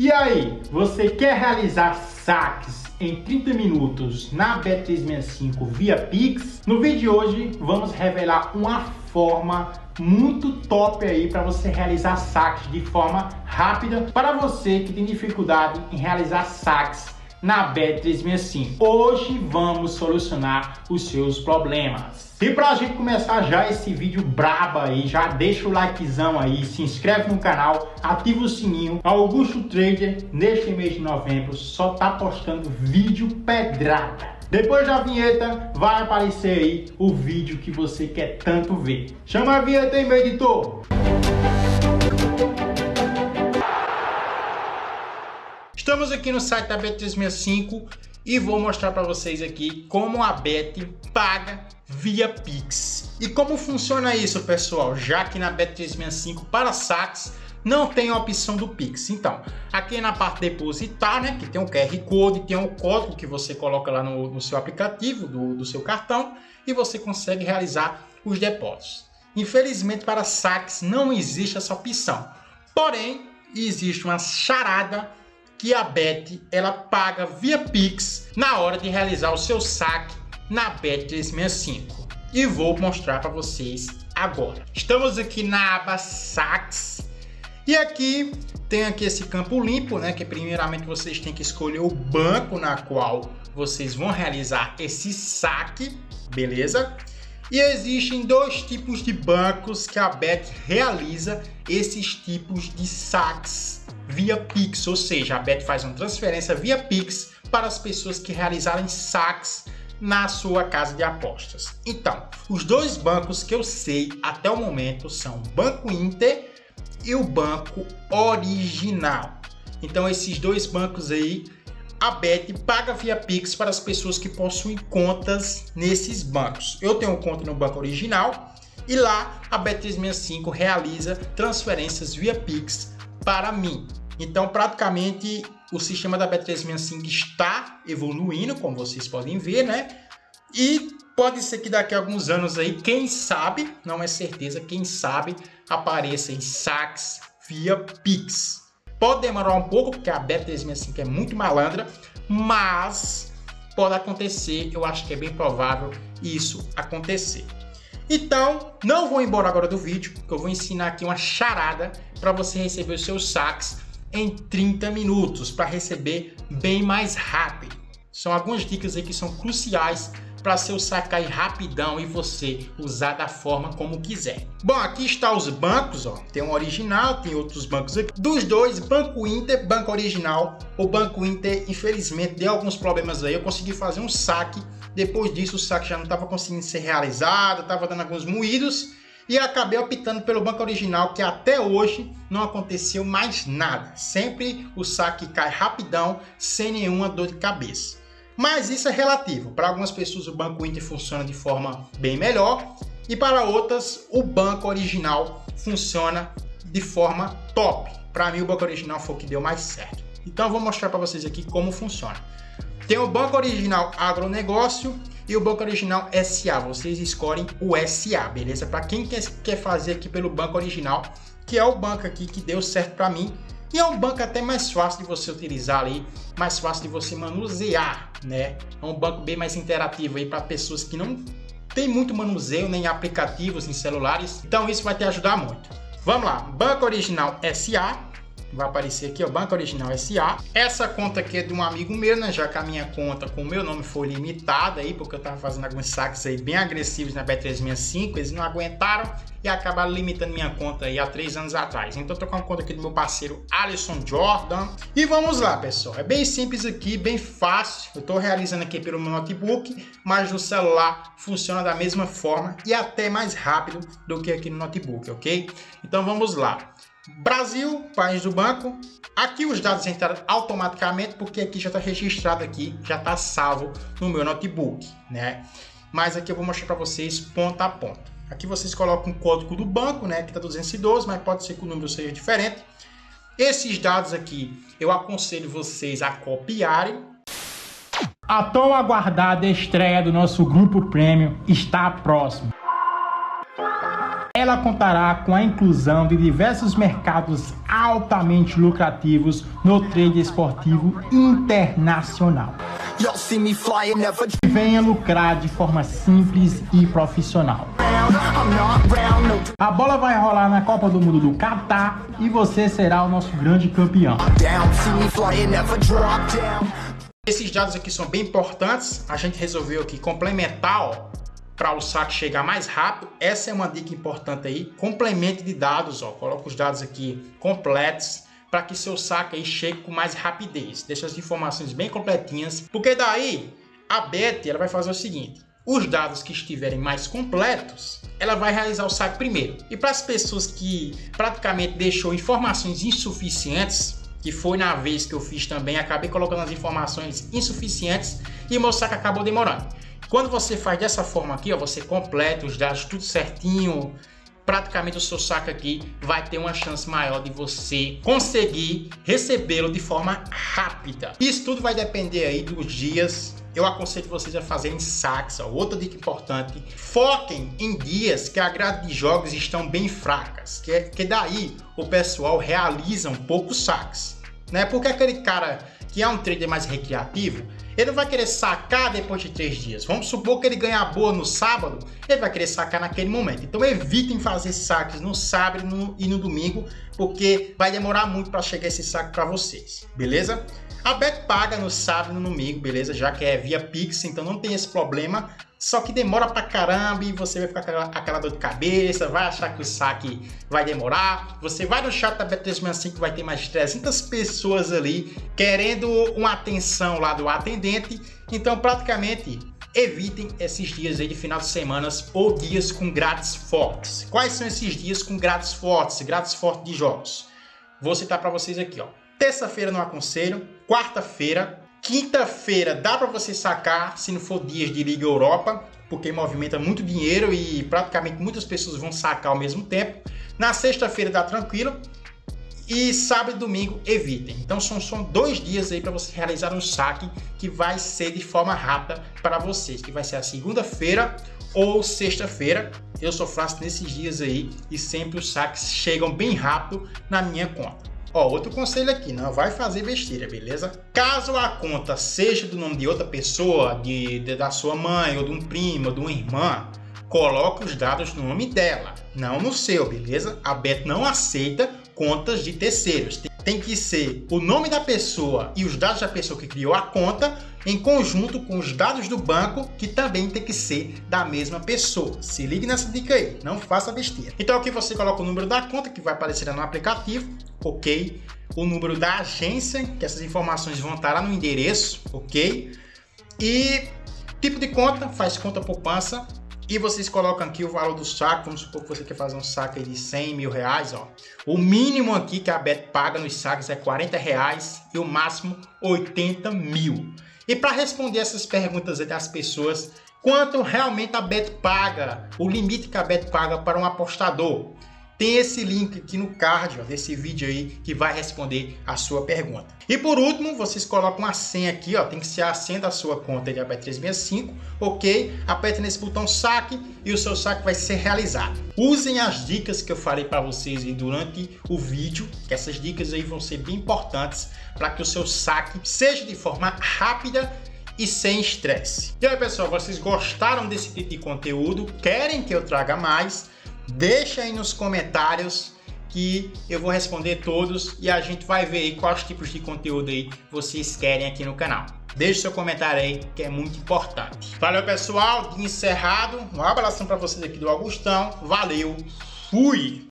E aí, você quer realizar saques em 30 minutos na Bet365 via Pix? No vídeo de hoje vamos revelar uma forma muito top aí para você realizar saques de forma rápida para você que tem dificuldade em realizar saques na Bet365. Hoje vamos solucionar os seus problemas. E para a gente começar já esse vídeo braba aí, já deixa o likezão aí, se inscreve no canal, ativa o sininho. Augusto Trader, neste mês de novembro, só tá postando vídeo pedrada. Depois da vinheta, vai aparecer aí o vídeo que você quer tanto ver. Chama a vinheta aí, meu editor! Estamos aqui no site da Bet365 e vou mostrar para vocês aqui como a Bet paga via Pix. E como funciona isso, pessoal? Já que na Bet365 para saques não tem a opção do Pix. Então, aqui na parte depositar, né, que tem o QR Code, tem o código que você coloca lá no, no seu aplicativo do, do seu cartão e você consegue realizar os depósitos. Infelizmente, para saques não existe essa opção. Porém, existe uma charada que a Bet ela paga via Pix na hora de realizar o seu saque na Bet365. E vou mostrar para vocês agora. Estamos aqui na aba Saques e aqui tem aqui esse campo limpo, né? Que primeiramente vocês têm que escolher o banco na qual vocês vão realizar esse saque, beleza? E existem dois tipos de bancos que a Bet realiza esses tipos de saques via Pix, ou seja, a Bet faz uma transferência via Pix para as pessoas que realizarem saques na sua casa de apostas. Então, os dois bancos que eu sei até o momento são o Banco Inter e o Banco Original. Então, esses dois bancos aí, a Bet paga via Pix para as pessoas que possuem contas nesses bancos. Eu tenho conta no Banco Original e lá a Bet365 realiza transferências via Pix para mim. Então, praticamente, o sistema da Bet365 está evoluindo, como vocês podem ver, né? E pode ser que daqui a alguns anos aí, quem sabe, não é certeza, quem sabe, apareça em saques via Pix. Pode demorar um pouco, porque a Bet365 é muito malandra, mas pode acontecer, eu acho que é bem provável isso acontecer. Então, não vou embora agora do vídeo, que eu vou ensinar aqui uma charada para você receber os seus saques em 30 minutos para receber bem mais rápido. São algumas dicas aí que são cruciais para seu sacar rapidão e você usar da forma como quiser. Bom, aqui está os bancos, ó. Tem um original, tem outros bancos aqui. Dos dois, Banco Inter, Banco Original. O Banco Inter, infelizmente, deu alguns problemas aí. Eu consegui fazer um saque. Depois disso, o saque já não estava conseguindo ser realizado, estava dando alguns moídos e acabei optando pelo banco original, que até hoje não aconteceu mais nada. Sempre o saque cai rapidão, sem nenhuma dor de cabeça. Mas isso é relativo. Para algumas pessoas o Banco Inter funciona de forma bem melhor e para outras o banco original funciona de forma top. Para mim o banco original foi o que deu mais certo. Então eu vou mostrar para vocês aqui como funciona. Tem o banco original agronegócio e o banco original SA. Vocês escolhem o SA, beleza? Para quem quer fazer aqui pelo banco original, que é o banco aqui que deu certo para mim. E é um banco até mais fácil de você utilizar ali, mais fácil de você manusear, né? É um banco bem mais interativo aí para pessoas que não tem muito manuseio nem aplicativos em celulares. Então isso vai te ajudar muito. Vamos lá, Banco Original SA, vai aparecer aqui, o Banco Original SA. Essa conta aqui é de um amigo meu, né? Já que a minha conta com o meu nome foi limitada aí, porque eu tava fazendo alguns saques aí bem agressivos na Bet365, eles não aguentaram e acabaram limitando minha conta aí há três anos atrás. Então eu tô com a conta aqui do meu parceiro Alisson Jordan. E vamos lá, pessoal. É bem simples aqui, bem fácil. Eu tô realizando aqui pelo meu notebook, mas no celular funciona da mesma forma e até mais rápido do que aqui no notebook, ok? Então vamos lá. Brasil, país do banco. Aqui os dados entraram automaticamente porque aqui já está registrado aqui, já está salvo no meu notebook, né? Mas aqui eu vou mostrar para vocês ponto a ponto. Aqui vocês colocam o código do banco, né? Que está 212, mas pode ser que o número seja diferente. Esses dados aqui eu aconselho vocês a copiarem. A tão aguardada estreia do nosso grupo Premium está próxima. Ela contará com a inclusão de diversos mercados altamente lucrativos no trade esportivo internacional. Venha lucrar de forma simples e profissional. A bola vai rolar na Copa do Mundo do Catar e você será o nosso grande campeão. Esses dados aqui são bem importantes. A gente resolveu aqui complementar para o saque chegar mais rápido. Essa é uma dica importante aí. Complemente de dados, ó. Coloca os dados aqui completos para que seu saque aí chegue com mais rapidez. Deixa as informações bem completinhas, porque daí a Bet ela vai fazer o seguinte: os dados que estiverem mais completos, ela vai realizar o saque primeiro. E para as pessoas que praticamente deixou informações insuficientes, que foi na vez que eu fiz também, acabei colocando as informações insuficientes e o meu saque acabou demorando. Quando você faz dessa forma aqui, ó, você completa os dados tudo certinho, praticamente o seu saque aqui vai ter uma chance maior de você conseguir recebê-lo de forma rápida. Isso tudo vai depender aí dos dias eu aconselho vocês a fazerem saques. Outra dica importante: foquem em dias que a grade de jogos estão bem fracas, que, que daí o pessoal realiza um pouco saques. Né? Porque aquele cara que é um trader mais recreativo, ele não vai querer sacar depois de três dias. Vamos supor que ele ganha boa no sábado, ele vai querer sacar naquele momento. Então evitem fazer saques no sábado no, e no domingo, porque vai demorar muito para chegar esse saque para vocês, beleza? A Bet paga no sábado e no domingo, beleza? Já que é via Pix, então não tem esse problema. Só que demora pra caramba e você vai ficar com aquela, aquela dor de cabeça, vai achar que o saque vai demorar. Você vai no chat da Bet365 que vai ter mais de 300 pessoas ali querendo uma atenção lá do atendente. Então, praticamente, evitem esses dias aí de final de semanas ou dias com grátis fortes. Quais são esses dias com grátis fortes, grátis fortes de jogos? Vou citar para vocês aqui, ó. Terça-feira não aconselho, quarta-feira, quinta-feira dá para você sacar se não for dias de Liga Europa, porque movimenta muito dinheiro e praticamente muitas pessoas vão sacar ao mesmo tempo. Na sexta-feira dá tranquilo. E sábado e domingo evitem. Então são, são dois dias aí para você realizar um saque que vai ser de forma rápida para vocês, que vai ser a segunda-feira ou sexta-feira. Eu só faço nesses dias aí e sempre os saques chegam bem rápido na minha conta. Ó, outro conselho aqui, não vai fazer besteira, beleza? Caso a conta seja do nome de outra pessoa, de, de da sua mãe, ou de um primo, ou de uma irmã, coloque os dados no nome dela, não no seu, beleza? A Bet não aceita contas de terceiros. Tem que ser o nome da pessoa e os dados da pessoa que criou a conta em conjunto com os dados do banco, que também tem que ser da mesma pessoa. Se ligue nessa dica aí, não faça besteira. Então aqui você coloca o número da conta que vai aparecer no aplicativo, ok? O número da agência, que essas informações vão estar lá no endereço, ok? E tipo de conta, faz conta poupança. E vocês colocam aqui o valor do saco, vamos supor que você quer fazer um saco de 100 mil reais, ó. O mínimo aqui que a Bet paga nos sacos é 40 reais e o máximo 80 mil. E para responder essas perguntas das pessoas, quanto realmente a Bet paga, o limite que a Bet paga para um apostador? Tem esse link aqui no card ó, desse vídeo aí que vai responder a sua pergunta. E por último, vocês colocam a senha aqui, ó, tem que ser a senha da sua conta de AB365, ok? Aperte nesse botão saque e o seu saque vai ser realizado. Usem as dicas que eu falei para vocês aí durante o vídeo, que essas dicas aí vão ser bem importantes para que o seu saque seja de forma rápida e sem estresse. E aí, pessoal, vocês gostaram desse tipo de conteúdo? Querem que eu traga mais? Deixa aí nos comentários que eu vou responder todos e a gente vai ver aí quais tipos de conteúdo aí vocês querem aqui no canal. Deixe seu comentário aí, que é muito importante. Valeu, pessoal. Encerrado, um abração para vocês aqui do Augustão. Valeu. Fui!